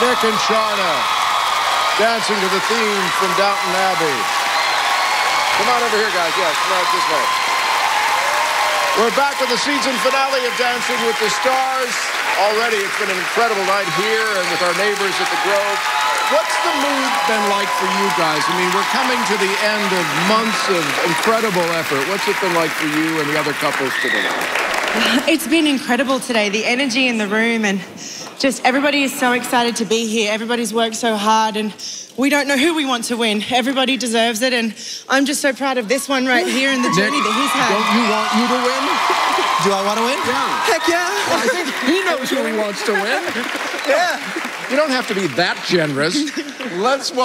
and Sharna dancing to the theme from Downton Abbey. Come on over here, guys. Yes, come on this way. We're back with the season finale of Dancing with the Stars. Already, it's been an incredible night here and with our neighbors at the Grove. What's the mood been like for you guys? I mean, we're coming to the end of months of incredible effort. What's it been like for you and the other couples today? It's been incredible today. The energy in the room and just everybody is so excited to be here. Everybody's worked so hard and we don't know who we want to win. Everybody deserves it and I'm just so proud of this one right here and the journey Nick, that he's had. Don't you want you to win? Do I want to win? Yeah. Heck yeah. I think he knows who he wants to win. Yeah. You don't have to be that generous. Let's welcome.